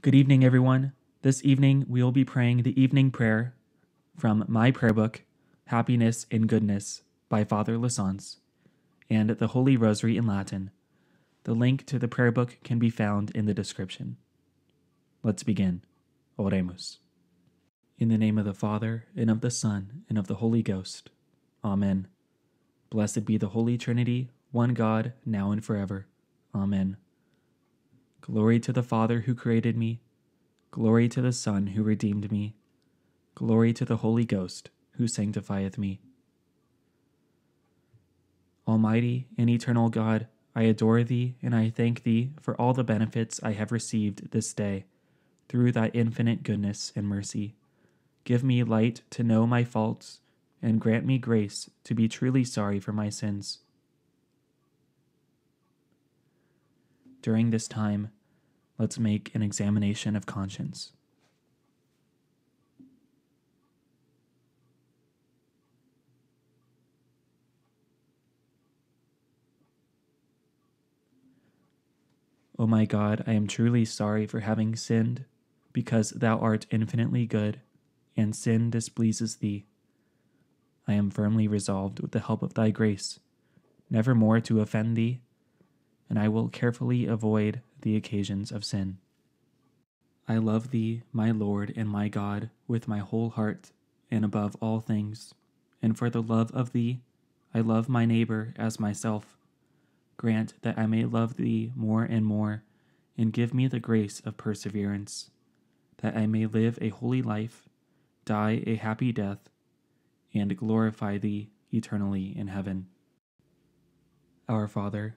Good evening, everyone. This evening, we will be praying the evening prayer from my prayer book, Happiness in Goodness by Father Lasance, and the Holy Rosary in Latin. The link to the prayer book can be found in the description. Let's begin. Oremus. In the name of the Father, and of the Son, and of the Holy Ghost. Amen. Blessed be the Holy Trinity, one God, now and forever. Amen. Glory to the Father who created me. Glory to the Son who redeemed me. Glory to the Holy Ghost who sanctifieth me. Almighty and eternal God, I adore thee and I thank thee for all the benefits I have received this day through thy infinite goodness and mercy. Give me light to know my faults and grant me grace to be truly sorry for my sins. During this time, let's make an examination of conscience. O my God, I am truly sorry for having sinned, because thou art infinitely good, and sin displeases thee. I am firmly resolved, with the help of thy grace, never more to offend thee, and I will carefully avoid the occasions of sin. I love thee, my Lord and my God, with my whole heart, and above all things, and for the love of thee, I love my neighbor as myself grant that I may love thee more and more, and give me the grace of perseverance, that I may live a holy life, die a happy death, and glorify thee eternally in heaven. Our Father,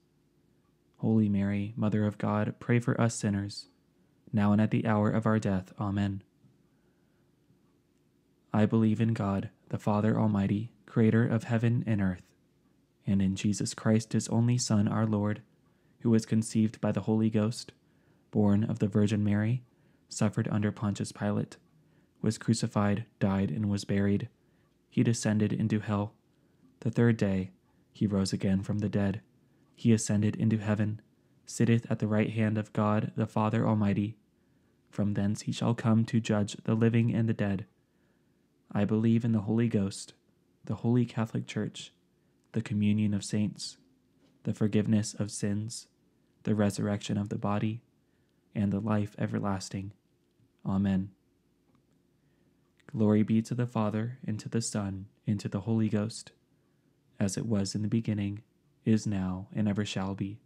Holy Mary, Mother of God, pray for us sinners, now and at the hour of our death. Amen. I believe in God, the Father Almighty, creator of heaven and earth, and in Jesus Christ, his only Son, our Lord who was conceived by the Holy Ghost, born of the Virgin Mary, suffered under Pontius Pilate, was crucified, died, and was buried. He descended into hell. The third day he rose again from the dead. He ascended into heaven, sitteth at the right hand of God the Father Almighty. From thence he shall come to judge the living and the dead. I believe in the Holy Ghost, the holy Catholic Church, the communion of saints, the forgiveness of sins the resurrection of the body, and the life everlasting. Amen. Glory be to the Father, and to the Son, and to the Holy Ghost, as it was in the beginning, is now, and ever shall be,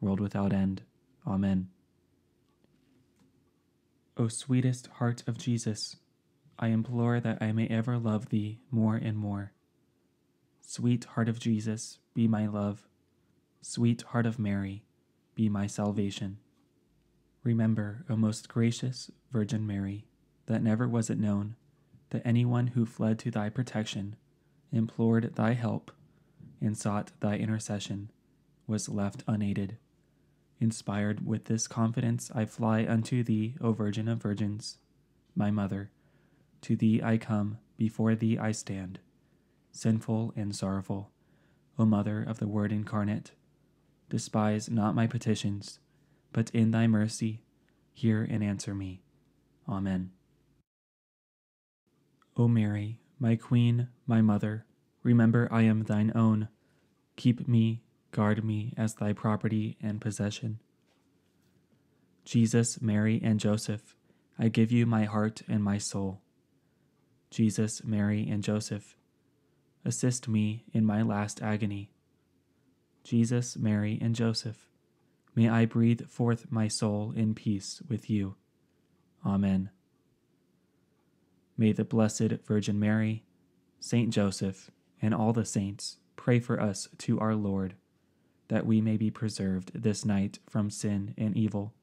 world without end. Amen. O sweetest heart of Jesus, I implore that I may ever love thee more and more. Sweet heart of Jesus, be my love. Sweet heart of Mary, be my salvation. Remember, O most gracious Virgin Mary, that never was it known that anyone who fled to thy protection, implored thy help, and sought thy intercession was left unaided. Inspired with this confidence, I fly unto thee, O Virgin of Virgins, my Mother. To thee I come, before thee I stand, sinful and sorrowful, O Mother of the Word incarnate Despise not my petitions, but in thy mercy hear and answer me. Amen. O Mary, my Queen, my Mother, remember I am thine own. Keep me, guard me as thy property and possession. Jesus, Mary, and Joseph, I give you my heart and my soul. Jesus, Mary, and Joseph, assist me in my last agony. Jesus, Mary, and Joseph, may I breathe forth my soul in peace with you. Amen. May the Blessed Virgin Mary, Saint Joseph, and all the saints pray for us to our Lord, that we may be preserved this night from sin and evil.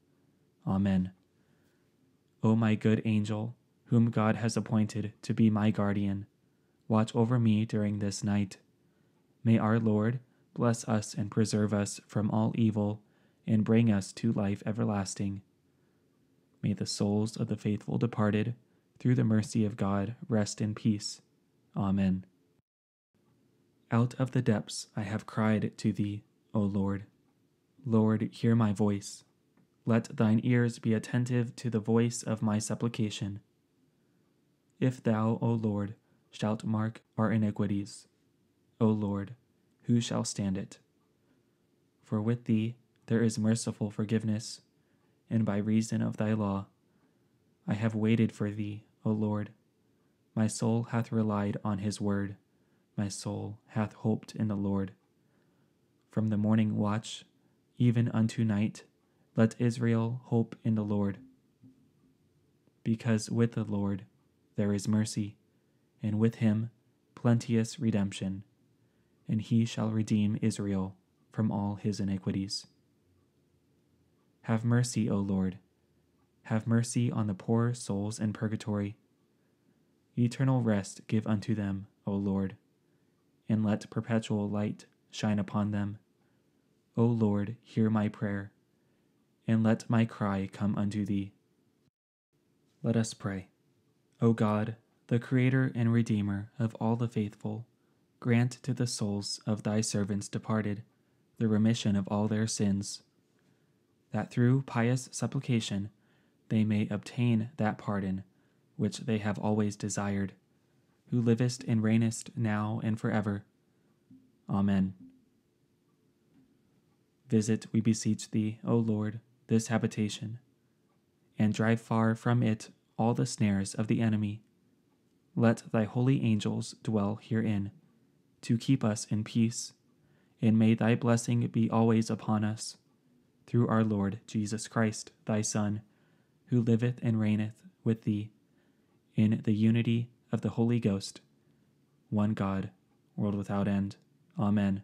Amen. O my good angel, whom God has appointed to be my guardian, watch over me during this night. May our Lord bless us and preserve us from all evil and bring us to life everlasting. May the souls of the faithful departed, through the mercy of God, rest in peace. Amen. Out of the depths I have cried to thee, O Lord. Lord, hear my voice. Let thine ears be attentive to the voice of my supplication. If thou, O Lord, shalt mark our iniquities, O Lord, who shall stand it? For with thee there is merciful forgiveness, and by reason of thy law I have waited for thee, O Lord. My soul hath relied on his word, my soul hath hoped in the Lord. From the morning watch even unto night, let Israel hope in the Lord. Because with the Lord there is mercy, and with him plenteous redemption, and he shall redeem Israel from all his iniquities. Have mercy, O Lord. Have mercy on the poor souls in purgatory. Eternal rest give unto them, O Lord, and let perpetual light shine upon them. O Lord, hear my prayer and let my cry come unto thee. Let us pray. O God, the Creator and Redeemer of all the faithful, grant to the souls of thy servants departed the remission of all their sins, that through pious supplication they may obtain that pardon which they have always desired, who livest and reignest now and forever. Amen. Visit, we beseech thee, O Lord, this habitation, and drive far from it all the snares of the enemy. Let thy holy angels dwell herein, to keep us in peace, and may thy blessing be always upon us, through our Lord Jesus Christ, thy Son, who liveth and reigneth with thee, in the unity of the Holy Ghost, one God, world without end. Amen.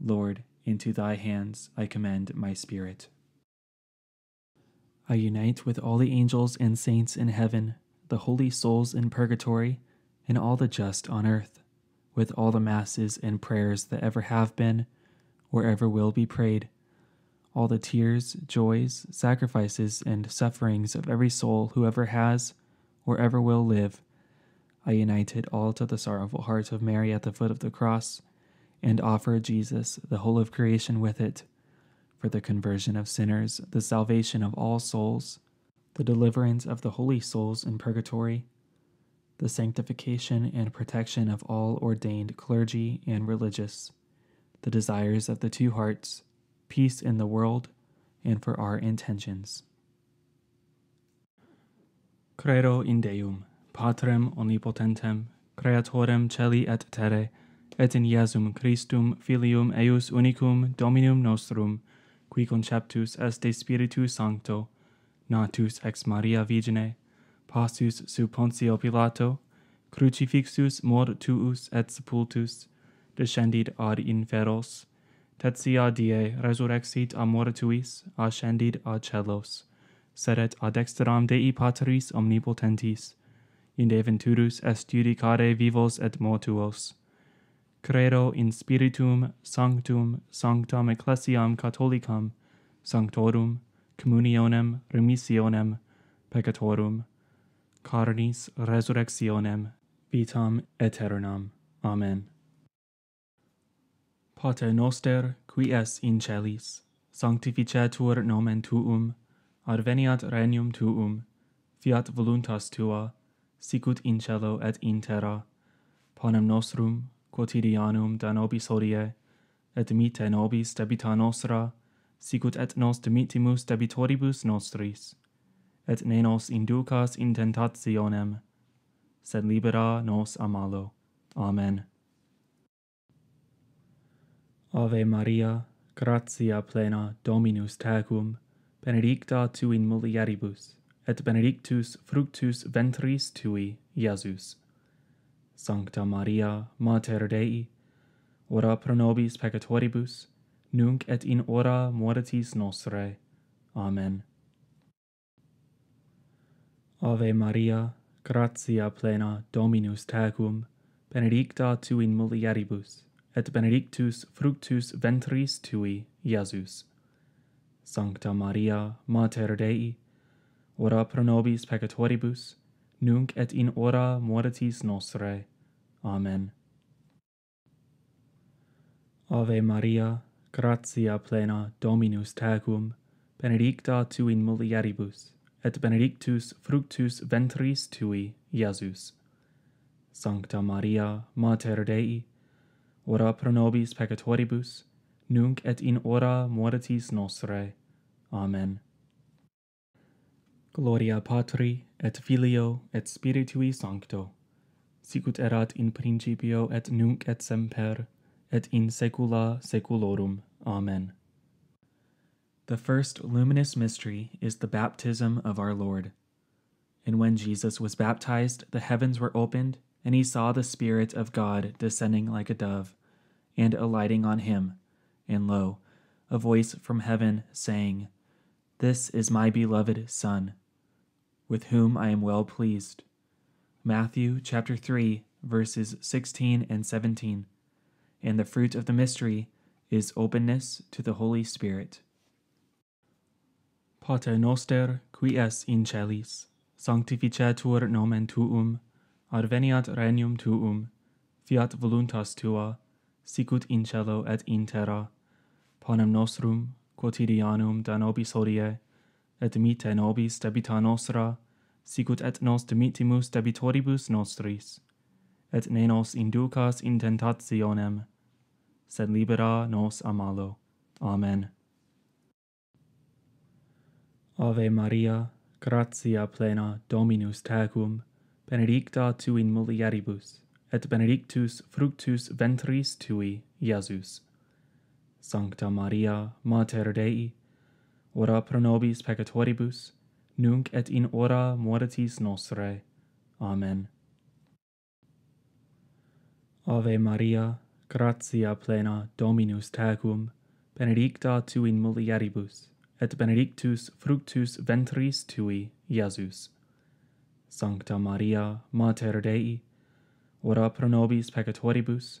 Lord, into thy hands I commend my spirit. I unite with all the angels and saints in heaven, the holy souls in purgatory, and all the just on earth, with all the masses and prayers that ever have been, or ever will be prayed, all the tears, joys, sacrifices, and sufferings of every soul who ever has, or ever will live. I unite it all to the sorrowful heart of Mary at the foot of the cross and offer Jesus, the whole of creation, with it, for the conversion of sinners, the salvation of all souls, the deliverance of the holy souls in purgatory, the sanctification and protection of all ordained clergy and religious, the desires of the two hearts, peace in the world, and for our intentions. Credo in Deum, Patrem omnipotentem, creatorem celi et terre, et in Iesum Christum Filium eius unicum Dominum nostrum, qui conceptus est de Spiritu Sancto, natus ex Maria Virgine, passus sub Pontio Pilato, crucifixus mortuus et sepultus, descendit ad inferos, tertia die resurrexit a mortuis, ascendit a celos, seret ad exteram Dei Patris omnipotentis, in deventurus est judicare vivos et mortuos. Credo in spiritum sanctum sanctam ecclesiam catholicam, sanctorum, communionem, remissionem, peccatorum, carnis resurrectionem, vitam aeternam. Amen. Pater noster, qui es in celis, sanctificetur nomen tuum, Adveniat regnum tuum, fiat voluntas tua, sicut in cielo et in terra. Panem nostrum quotidianum da nobis hodie, et dimitte nobis debita nostra, sicut et nos dimittimus debitoribus nostris. Et ne nos inducas in tentationem, sed libera nos a malo. Amen. Ave Maria, gratia plena Dominus tecum, benedicta tu in mulieribus, et benedictus fructus ventris tui, Iesus. Sancta Maria, Mater Dei, ora pro nobis peccatoribus, nunc et in hora mortis nostre. Amen. Ave Maria, gratia plena Dominus tecum, benedicta tu in mulieribus, et benedictus fructus ventris tui, Iesus. Sancta Maria, Mater Dei, ora pro nobis peccatoribus, nunc et in hora mortis nostre. Amen. Ave Maria, gratia plena Dominus tecum, benedicta tu in mulieribus, et benedictus fructus ventris tui, Iesus. Sancta Maria, Mater Dei, ora pro nobis peccatoribus, nunc et in hora mortis nostrae. Amen. Gloria Patri, et Filio, et Spiritui Sancto, sicut erat in principio et nunc et semper, et in saecula saeculorum. Amen. The first luminous mystery is the baptism of our Lord. And when Jesus was baptized, the heavens were opened, and he saw the Spirit of God descending like a dove, and alighting on him. And lo, a voice from heaven saying, This is my beloved Son, with whom I am well pleased. Matthew chapter 3, verses 16 and 17. And the fruit of the mystery is openness to the Holy Spirit. Pater noster, qui es in celis, sanctificetur nomen tuum, adveniat regnum tuum, fiat voluntas tua, sicut in cielo et in terra. panem nostrum quotidianum da nobis hodie, et mite nobis debita nostra, sicut et nos dimittimus debitoribus nostris, et ne nos inducas in tentationem, sed libera nos a malo. Amen. Ave Maria, gratia plena Dominus tecum, benedicta tu in mulieribus, et benedictus fructus ventris tui, Iesus. Sancta Maria, Mater Dei, ora pro nobis peccatoribus, nunc et in hora mortis nostre. Amen. Ave Maria, gratia plena Dominus tecum, benedicta tu in mulieribus, et benedictus fructus ventris tui, Iesus. Sancta Maria, Mater Dei, ora pro nobis peccatoribus,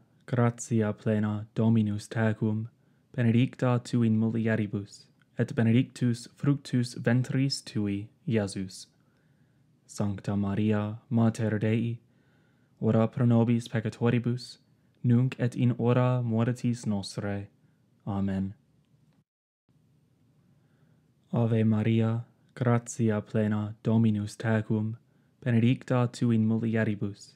Gratia plena Dominus tecum, benedicta tu in mulieribus, et benedictus fructus ventris tui, Iesus. Sancta Maria, Mater Dei, ora pro nobis peccatoribus, nunc et in hora mortis nostre. Amen. Ave Maria, gratia plena Dominus tecum, benedicta tu in mulieribus,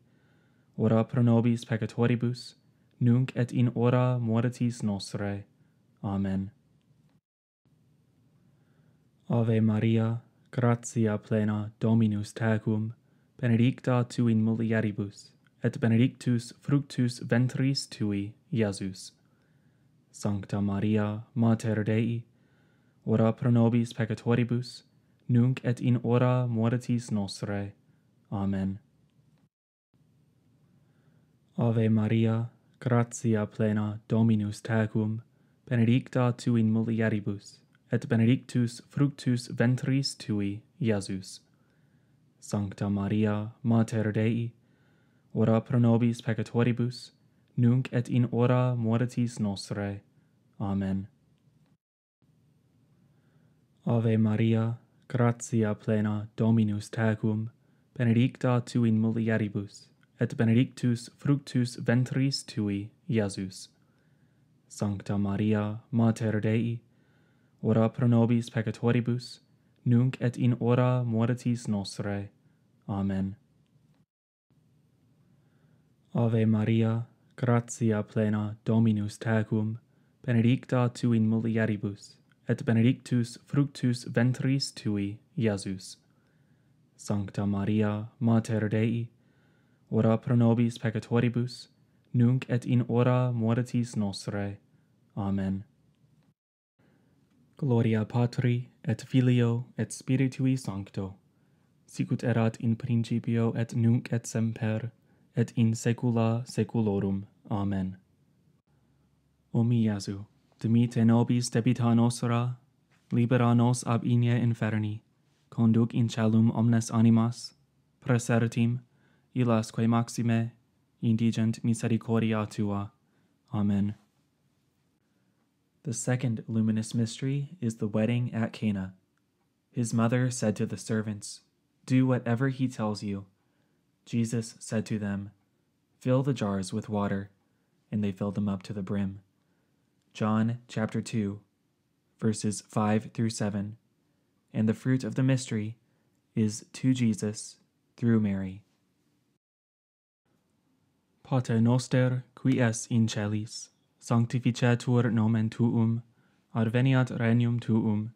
ora pro nobis peccatoribus, nunc et in hora mortis nostre. Amen. Ave Maria, gratia plena Dominus tecum, benedicta tu in mulieribus, et benedictus fructus ventris tui, Iesus. Sancta Maria, Mater Dei, ora pro nobis peccatoribus, nunc et in hora mortis nostre. Amen. Ave Maria, gratia plena Dominus tecum, benedicta tu in mulieribus, et benedictus fructus ventris tui, Iesus. Sancta Maria, Mater Dei, ora pro nobis peccatoribus, nunc et in hora mortis nostrae. Amen. Ave Maria, gratia plena Dominus tecum, benedicta tu in mulieribus, et benedictus fructus ventris tui, Iesus. Sancta Maria, Mater Dei, ora pro nobis peccatoribus, nunc et in hora mortis nostre. Amen. Ave Maria, gratia plena Dominus tecum, benedicta tu in mulieribus, et benedictus fructus ventris tui, Iesus. Sancta Maria, Mater Dei, ora pro nobis peccatoribus, nunc et in hora mortis nostre. Amen. Gloria Patri, et Filio, et Spiritui Sancto, sicut erat in principio et nunc et semper, et in saecula saeculorum. Amen. O mi Iesu, dimite nobis debita nostra, libera nos ab inie inferni, conduc in celum omnes animas, presertim, illas quae maxime, indigent misericordia tua. Amen. The second luminous mystery is the wedding at Cana. His mother said to the servants, Do whatever he tells you. Jesus said to them, Fill the jars with water, and they filled them up to the brim. John chapter 2, verses 5 through 7. And the fruit of the mystery is to Jesus through Mary. Pater noster, qui es in celis, sanctificetur nomen tuum, adveniat regnum tuum,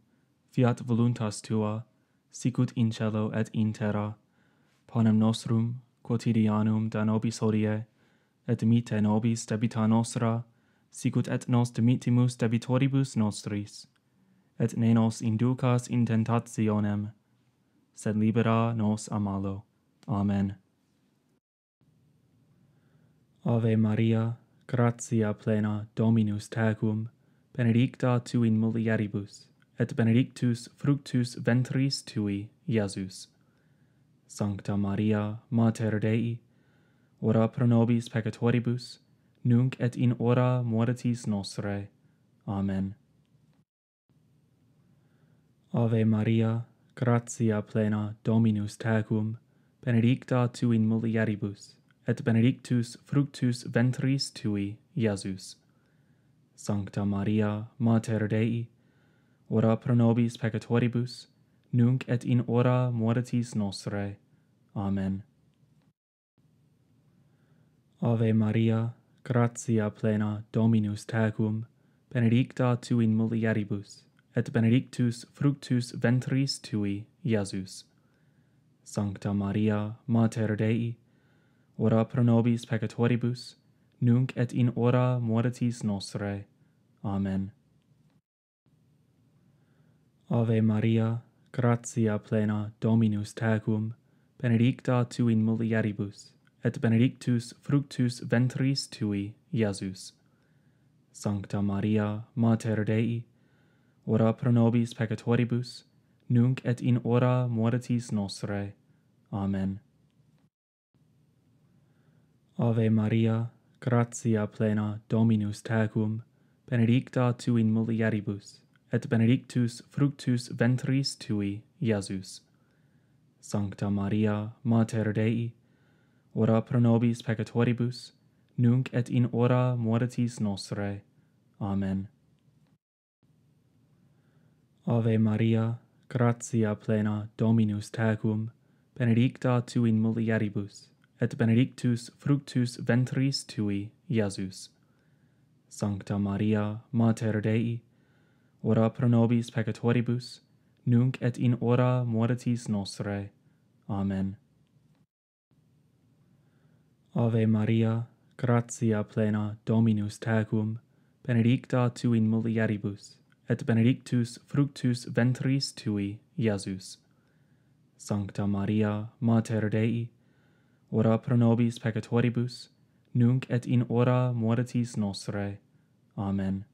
fiat voluntas tua, sicut in cielo et in terra. Panem nostrum quotidianum da nobis hodie, et mite nobis debita nostra, sicut et nos dimittimus debitoribus nostris, et ne nos inducas in tentationem, sed libera nos a malo. Amen. Ave Maria, gratia plena Dominus tecum, benedicta tu in mulieribus, et benedictus fructus ventris tui, Iesus. Sancta Maria, Mater Dei, ora pro nobis peccatoribus, nunc et in hora mortis nostre. Amen. Ave Maria, gratia plena Dominus tecum, benedicta tu in mulieribus, et benedictus fructus ventris tui, Iesus. Sancta Maria, Mater Dei, ora pro nobis peccatoribus, nunc et in hora mortis nostre. Amen. Ave Maria, gratia plena Dominus tecum, benedicta tu in mulieribus, et benedictus fructus ventris tui, Iesus. Sancta Maria, Mater Dei, ora pro nobis peccatoribus, nunc et in hora mortis nostre. Amen. Ave Maria, gratia plena Dominus tecum, benedicta tu in mulieribus, et benedictus fructus ventris tui, Iesus. Sancta Maria, Mater Dei, ora pro nobis peccatoribus, nunc et in hora mortis nostre. Amen. Ave Maria, gratia plena Dominus tecum, benedicta tu in mulieribus, et benedictus fructus ventris tui, Iesus. Sancta Maria, Mater Dei, ora pro nobis peccatoribus, nunc et in hora mortis nostre. Amen. Ave Maria, gratia plena Dominus tecum, benedicta tu in mulieribus, et benedictus fructus ventris tui, Iesus. Sancta Maria, Mater Dei, ora pro nobis peccatoribus, nunc et in hora mortis nostrae. Amen. Ave Maria, gratia plena Dominus tecum, benedicta tu in mulieribus, et benedictus fructus ventris tui, Iesus. Sancta Maria, Mater Dei, ora pro nobis peccatoribus, nunc et in hora mortis nostre. Amen.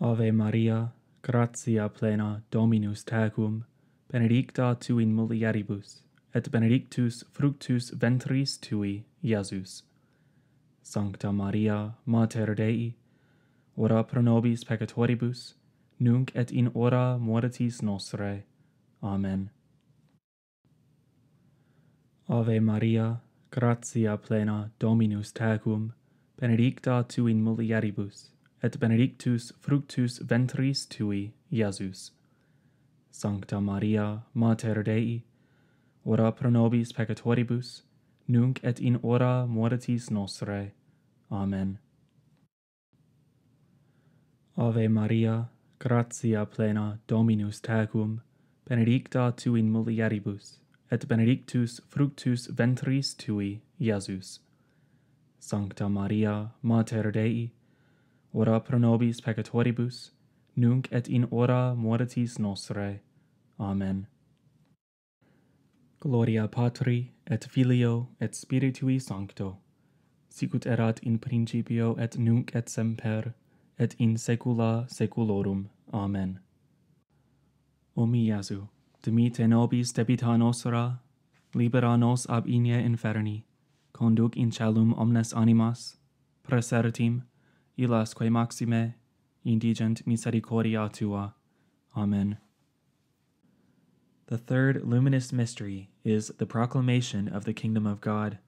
Ave Maria, gratia plena Dominus tecum, benedicta tu in mulieribus, et benedictus fructus ventris tui, Iesus. Sancta Maria, Mater Dei, ora pro nobis peccatoribus, nunc et in hora mortis nostre. Amen. Ave Maria, gratia plena Dominus tecum, benedicta tu in mulieribus, et benedictus fructus ventris tui, Iesus. Sancta Maria, Mater Dei, ora pro nobis peccatoribus, nunc et in hora mortis nostre. Amen. Ave Maria, gratia plena Dominus tecum, benedicta tu in mulieribus, et benedictus fructus ventris tui, Iesus. Sancta Maria, Mater Dei, ora pro nobis peccatoribus, nunc et in hora mortis nostre. Amen. Gloria Patri, et Filio, et Spiritui Sancto, sicut erat in principio et nunc et semper, et in saecula saeculorum. Amen. O mi Iesu, dimite nobis debita nostra, libera nos ab inie inferni, conduc in celum omnes animas, presertim, illas quae maxime, indigent misericordia tua. Amen. The third luminous mystery is the proclamation of the kingdom of God.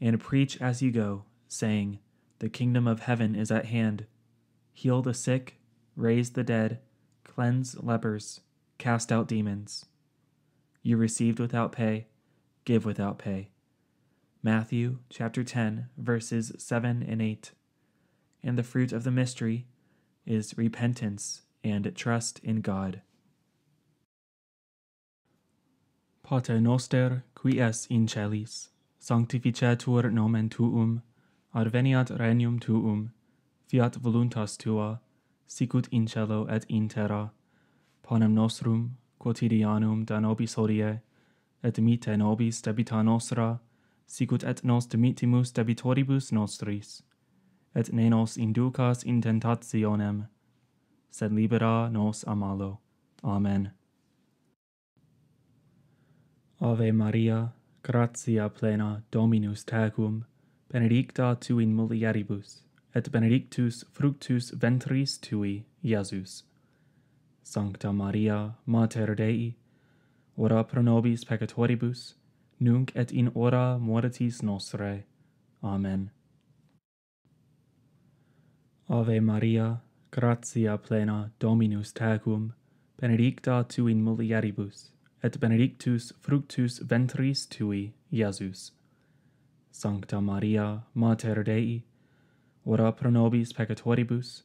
And preach as you go, saying, The kingdom of heaven is at hand. Heal the sick, raise the dead, cleanse lepers, cast out demons. You received without pay, give without pay. Matthew chapter 10, verses 7 and 8. And the fruit of the mystery is repentance and trust in God. Pater noster, qui es in celis, sanctificetur nomen tuum, adveniat regnum tuum, fiat voluntas tua, sicut in cielo et in terra. panem nostrum quotidianum da nobis hodie, et mite nobis debita nostra, sicut et nos dimitimus debitoribus nostris, et ne nos inducas in tentationem, sed libera nos a malo. Amen. Ave Maria, gratia plena Dominus tecum, benedicta tu in mulieribus, et benedictus fructus ventris tui, Iesus. Sancta Maria, Mater Dei, ora pro nobis peccatoribus, nunc et in hora mortis nostre. Amen. Ave Maria, gratia plena Dominus tecum, benedicta tu in mulieribus, et benedictus fructus ventris tui, Iesus. Sancta Maria, Mater Dei, ora pro nobis peccatoribus,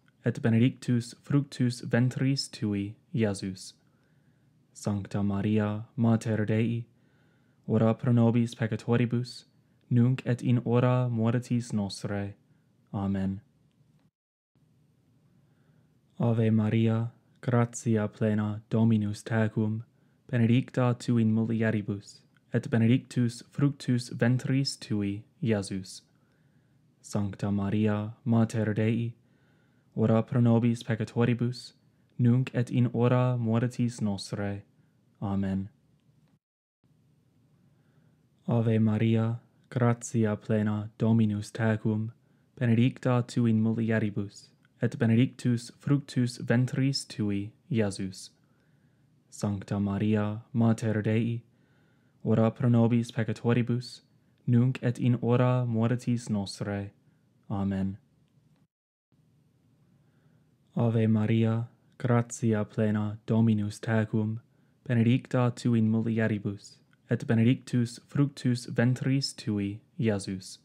et benedictus fructus ventris tui, Iesus. Sancta Maria, Mater Dei, ora pro nobis peccatoribus, nunc et in hora mortis nostrae. Amen. Ave Maria, gratia plena Dominus tecum, benedicta tu in mulieribus, et benedictus fructus ventris tui, Iesus. Sancta Maria, Mater Dei, ora pro nobis peccatoribus, nunc et in hora mortis nostre. Amen. Ave Maria, gratia plena Dominus tecum, benedicta tu in mulieribus, et benedictus fructus ventris tui, Iesus. Sancta Maria, Mater Dei, ora pro nobis peccatoribus, nunc et in hora mortis nostre. Amen. Ave Maria, gratia plena Dominus tecum, benedicta tu in mulieribus, et benedictus fructus ventris tui, Iesus.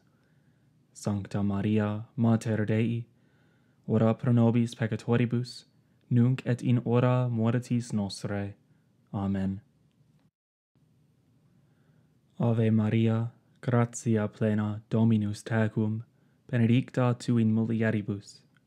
Sancta Maria, Mater Dei, ora pro nobis peccatoribus, nunc et in hora mortis nostre. Amen. Ave Maria, gratia plena Dominus tecum, benedicta tu in mulieribus,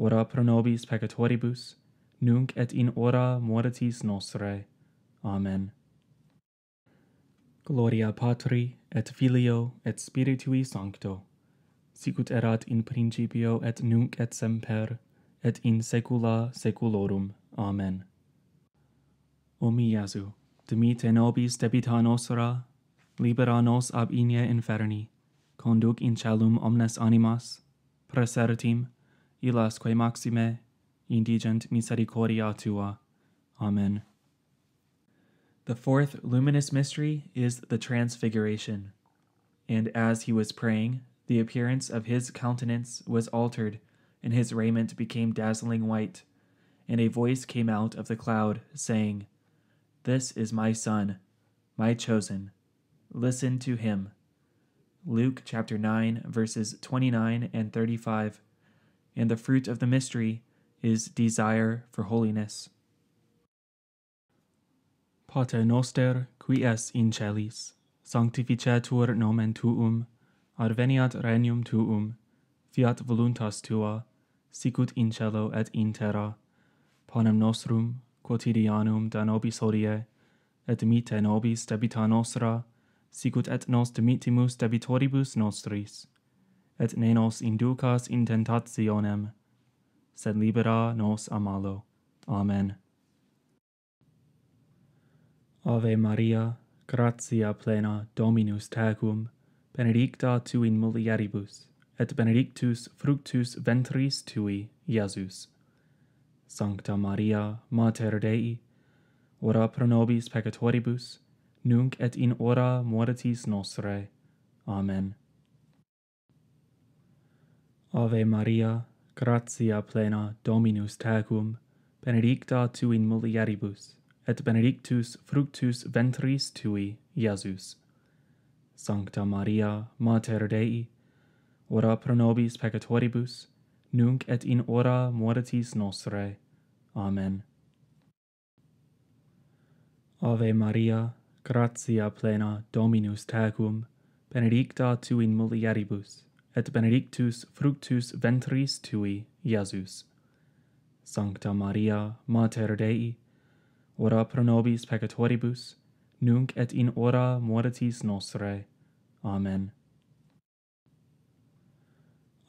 ora pro nobis peccatoribus, nunc et in hora mortis nostre. Amen. Gloria Patri, et Filio, et Spiritui Sancto, sicut erat in principio et nunc et semper, et in saecula saeculorum. Amen. O mi Iesu, dimite nobis debita nostra, libera nos ab inie inferni, conduc in celum omnes animas, presertim, illas quae maxime, indigent misericordia tua. Amen. The fourth luminous mystery is the Transfiguration. And as he was praying, the appearance of his countenance was altered, and his raiment became dazzling white. And a voice came out of the cloud, saying, This is my Son, my chosen. Listen to him. Luke chapter 9, verses 29 and 35. And the fruit of the mystery is desire for holiness. Pater noster, qui es in celis, sanctificetur nomen tuum, adveniat regnum tuum, fiat voluntas tua, sicut in cielo et in terra. Panem nostrum, quotidianum da nobis hodie, et dimite nobis debita nostra, sicut et nos dimitimus debitoribus nostris, et ne nos inducas in tentationem, sed libera nos a malo. Amen. Ave Maria, gratia plena Dominus tecum, benedicta tu in mulieribus, et benedictus fructus ventris tui, Iesus. Sancta Maria, Mater Dei, ora pro nobis peccatoribus, nunc et in hora mortis nostre. Amen. Ave Maria, gratia plena Dominus tecum, benedicta tu in mulieribus, et benedictus fructus ventris tui, Iesus. Sancta Maria, Mater Dei, ora pro nobis peccatoribus, nunc et in hora mortis nostre. Amen. Ave Maria, gratia plena Dominus tecum, benedicta tu in mulieribus, et benedictus fructus ventris tui, Iesus. Sancta Maria, Mater Dei, ora pro nobis peccatoribus, nunc et in hora mortis nostre. Amen.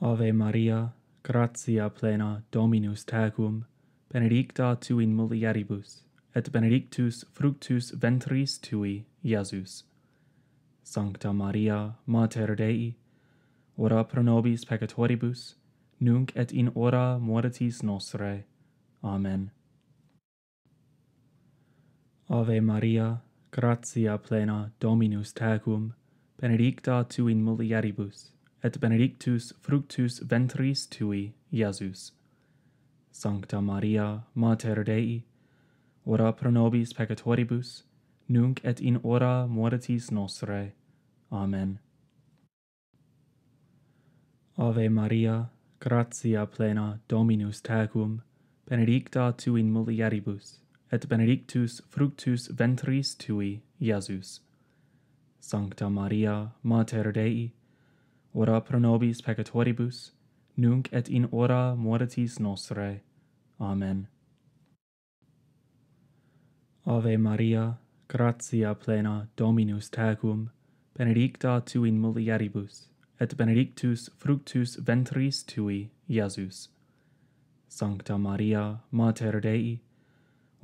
Ave Maria, gratia plena Dominus tecum, benedicta tu in mulieribus, et benedictus fructus ventris tui, Iesus. Sancta Maria, Mater Dei, ora pro nobis peccatoribus, nunc et in hora mortis nostre. Amen. Ave Maria, gratia plena Dominus tecum, benedicta tu in mulieribus, et benedictus fructus ventris tui, Iesus. Sancta Maria, Mater Dei, ora pro nobis peccatoribus, nunc et in hora mortis nostre. Amen. Ave Maria, gratia plena Dominus tecum, benedicta tu in mulieribus, et benedictus fructus ventris tui, Iesus. Sancta Maria, Mater Dei, ora pro nobis peccatoribus, nunc et in hora mortis nostre. Amen. Ave Maria, gratia plena Dominus tecum, benedicta tu in mulieribus, et benedictus fructus ventris tui, Iesus. Sancta Maria, Mater Dei,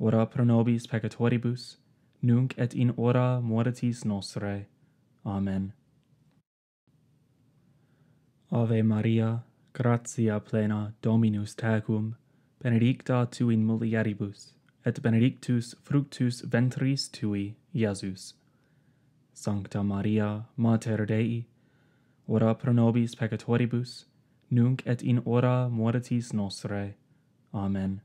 ora pro nobis peccatoribus, nunc et in hora mortis nostre. Amen. Ave Maria, gratia plena Dominus tecum, benedicta tu in mulieribus, et benedictus fructus ventris tui, Iesus. Sancta Maria, Mater Dei, ora pro nobis peccatoribus, nunc et in hora mortis nostre. Amen.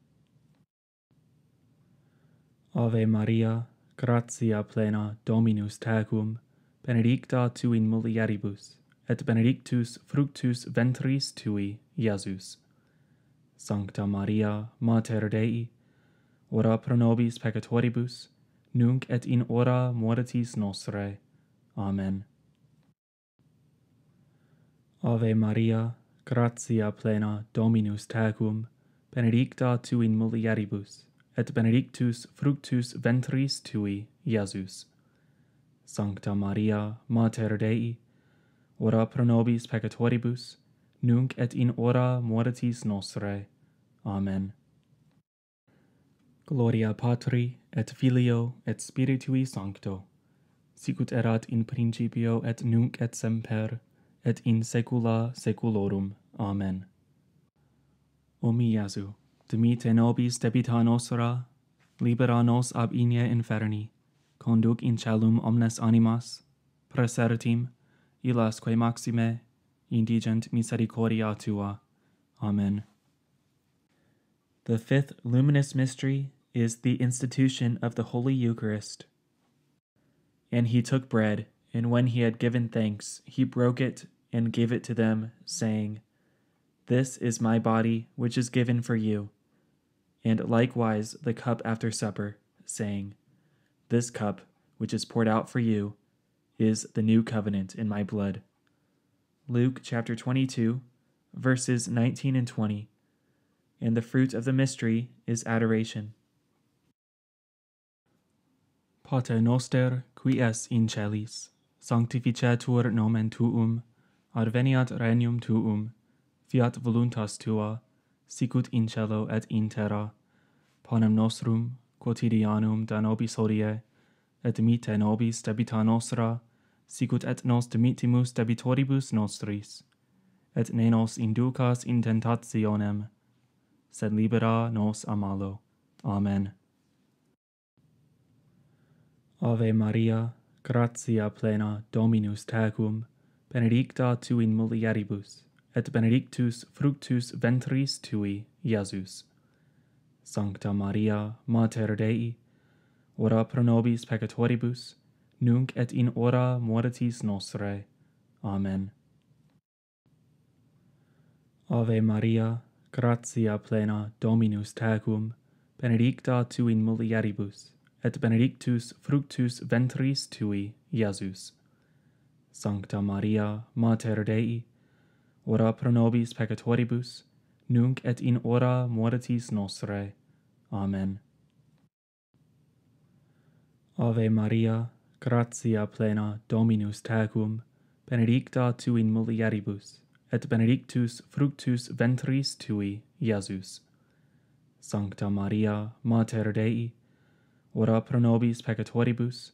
Ave Maria, gratia plena Dominus tecum, benedicta tu in mulieribus, et benedictus fructus ventris tui, Iesus. Sancta Maria, Mater Dei, ora pro nobis peccatoribus, nunc et in hora mortis nostre. Amen. Ave Maria, gratia plena Dominus tecum, benedicta tu in mulieribus, et benedictus fructus ventris tui, Iesus. Sancta Maria, Mater Dei, ora pro nobis peccatoribus, nunc et in hora mortis nostre. Amen. Gloria Patri, et Filio, et Spiritui Sancto, sicut erat in principio et nunc et semper, et in saecula saeculorum. Amen. O mi Iesu, dimite nobis debita nostra, libera nos ab inie inferni, conduc in celum omnes animas, presertim, illas quae maxime, indigent misericordia tua. Amen. The fifth luminous mystery is the institution of the Holy Eucharist. And he took bread, and when he had given thanks, he broke it and gave it to them, saying, This is my body, which is given for you. And likewise the cup after supper, saying, This cup, which is poured out for you, is the new covenant in my blood. Luke chapter 22, verses 19 and 20. And the fruit of the mystery is adoration. Pater noster, qui es in celis, sanctificetur nomen tuum, Adveniat regnum tuum, fiat voluntas tua, sicut in cielo et in terra. Panem nostrum quotidianum da nobis hodie, et dimitte nobis debita nostra, sicut et nos dimittimus debitoribus nostris. Et ne nos inducas in tentationem, sed libera nos a malo. Amen. Ave Maria, gratia plena Dominus tecum, benedicta tu in mulieribus, et benedictus fructus ventris tui, Iesus. Sancta Maria, Mater Dei, ora pro nobis peccatoribus, nunc et in hora mortis nostre. Amen. Ave Maria, gratia plena Dominus tecum, benedicta tu in mulieribus, et benedictus fructus ventris tui, Iesus. Sancta Maria, Mater Dei, ora pro nobis peccatoribus, nunc et in hora mortis nostre. Amen. Ave Maria, gratia plena Dominus tecum, benedicta tu in mulieribus, et benedictus fructus ventris tui, Iesus. Sancta Maria, Mater Dei, ora pro nobis peccatoribus,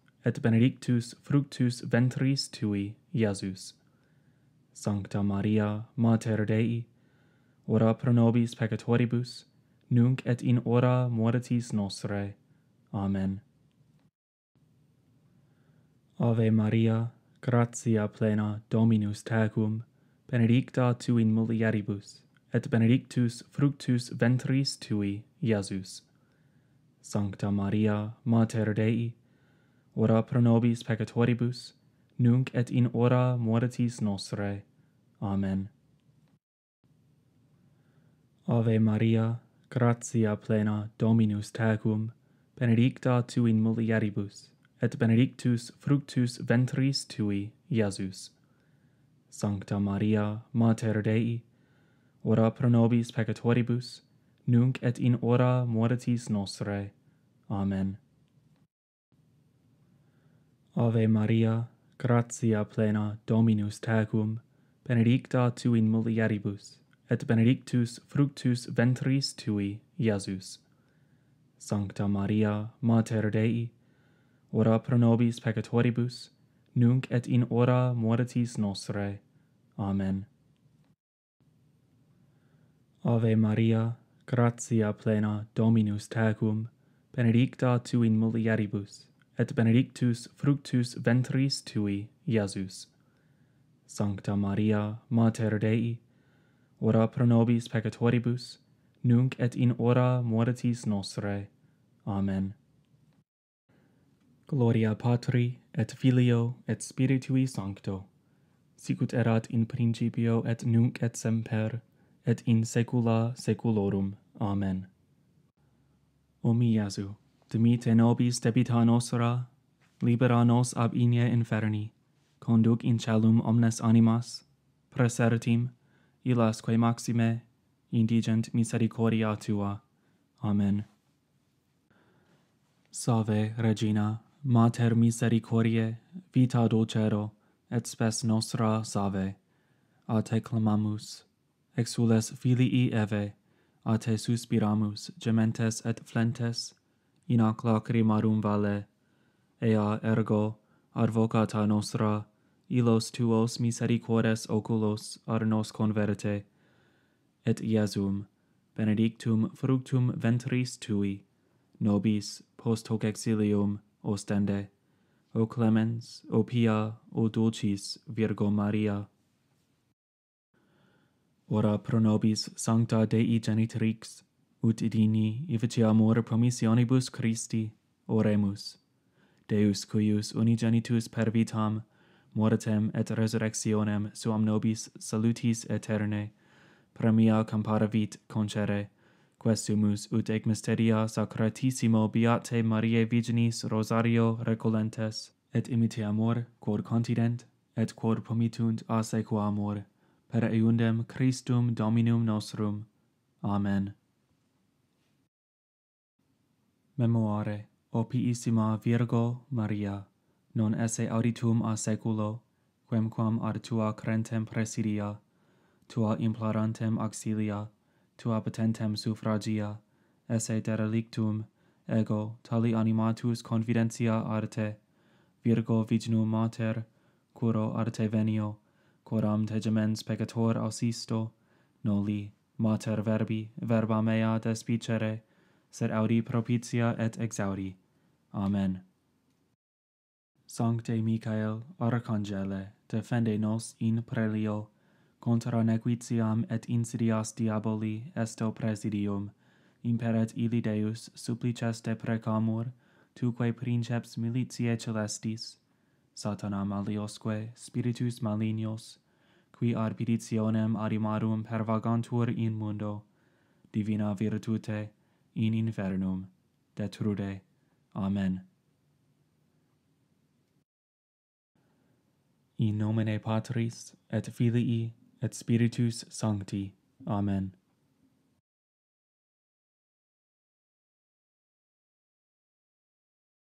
et benedictus fructus ventris tui, Iesus. Sancta Maria, Mater Dei, ora pro nobis peccatoribus, nunc et in hora mortis nostre. Amen. Ave Maria, gratia plena Dominus tecum, benedicta tu in mulieribus, et benedictus fructus ventris tui, Iesus. Sancta Maria, Mater Dei, ora pro nobis peccatoribus, nunc et in hora mortis nostre. Amen. Ave Maria, gratia plena Dominus tecum, benedicta tu in mulieribus, et benedictus fructus ventris tui, Iesus. Sancta Maria, Mater Dei, ora pro nobis peccatoribus, nunc et in hora mortis nostre. Amen. Ave Maria, gratia plena Dominus tecum, benedicta tu in mulieribus, et benedictus fructus ventris tui, Iesus. Sancta Maria, Mater Dei, ora pro nobis peccatoribus, nunc et in hora mortis nostre. Amen. Ave Maria, gratia plena Dominus tecum, benedicta tu in mulieribus, et benedictus fructus ventris tui, Iesus. Sancta Maria, Mater Dei, ora pro nobis peccatoribus, nunc et in hora mortis nostrae. Amen. Gloria Patri, et Filio, et Spiritui Sancto, sicut erat in principio et nunc et semper, et in saecula saeculorum. Amen. O mi Iesu, Dimite nobis debita nostra, libera nos ab inie inferni, conduc in celum omnes animas, presertim, illas quae maxime, indigent misericordia tua. Amen. Salve, Regina, Mater misericordiae, vita dulcero, et spes nostra salve. A te clamamus, exules filii Eve, a te suspiramus, gementes et flentes, in ac lacrimarum vale. Ea ergo, advocata nostra, ilos tuos misericordes oculos ar nos converte. Et Iesum, benedictum fructum ventris tui, nobis post hoc exilium ostende. O clemens, o pia, o dulcis Virgo Maria. Ora pro nobis sancta Dei genitrix, ut idini ifici amor promissionibus Christi oremus. Deus cuius unigenitus per vitam, mortem et resurrectionem suam nobis salutis eterne, premia comparavit concere, questumus ut ec mysteria sacratissimo beate Mariae Virginis Rosario recolentes, et imite amor, quod continent, et quod promitunt a sequamur, per eundem Christum Dominum nostrum. Amen memoare, o piissima Virgo Maria, non esse auditum a seculo, quemquam ad tua crentem presidia, tua implorantem auxilia, tua patentem suffragia, esse derelictum, ego tali animatus confidentia arte, Virgo vignum mater, curo arte venio, quoram te gemens peccator ausisto, noli, mater verbi, verba mea despicere, sed audi propitia et exaudi. Amen. Sancte Michael, Arcangele, defende nos in prelio, contra nequitiam et insidias diaboli esto presidium, imperet ili Deus supplices te precamur, tuque princeps militiae celestis, satana maliosque, spiritus malignos, qui arpiditionem arimarum pervagantur in mundo, divina virtute, in infernum detrude. Amen. In nomine Patris et Filii et Spiritus Sancti. Amen.